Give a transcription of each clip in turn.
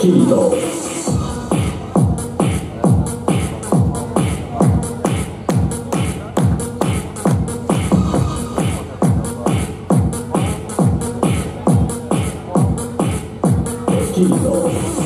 金と金と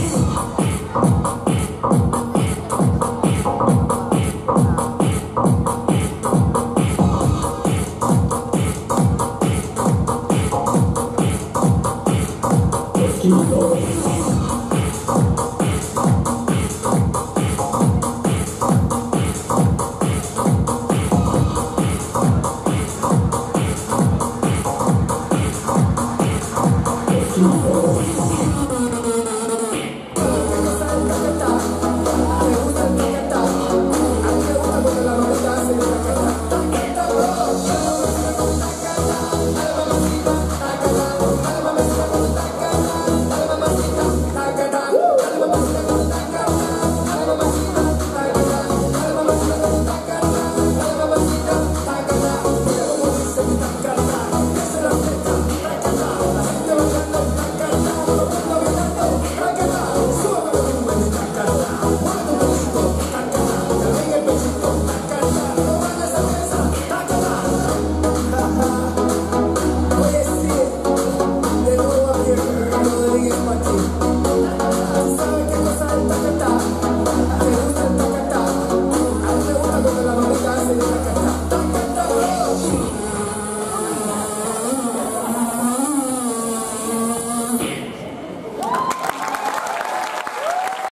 Não. oh.